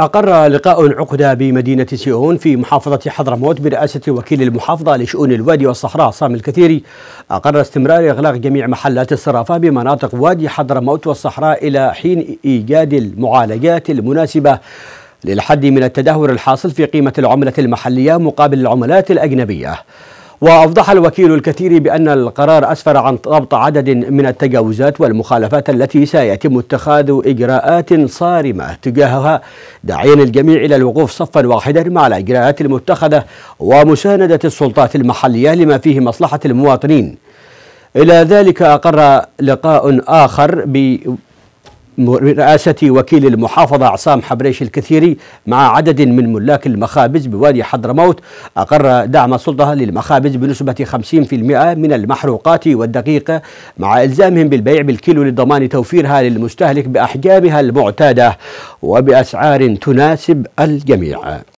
أقر لقاء عقد بمدينة سيئون في محافظة حضرموت برئاسة وكيل المحافظة لشؤون الوادي والصحراء صام الكثيري أقر استمرار إغلاق جميع محلات الصرافة بمناطق وادي حضرموت والصحراء إلى حين إيجاد المعالجات المناسبة للحد من التدهور الحاصل في قيمة العملة المحلية مقابل العملات الأجنبية. وأوضح الوكيل الكثير بأن القرار أسفر عن ضبط عدد من التجاوزات والمخالفات التي سيتم اتخاذ إجراءات صارمة تجاهها. داعيا الجميع إلى الوقوف صفا واحدا مع الإجراءات المتخذة ومساندة السلطات المحلية لما فيه مصلحة المواطنين. إلى ذلك أقر لقاء آخر ب رئاسة وكيل المحافظة عصام حبريش الكثيري مع عدد من ملاك المخابز بوادي حضرموت أقر دعم السلطة للمخابز بنسبة 50% من المحروقات والدقيق مع إلزامهم بالبيع بالكيلو لضمان توفيرها للمستهلك بأحجامها المعتادة وبأسعار تناسب الجميع.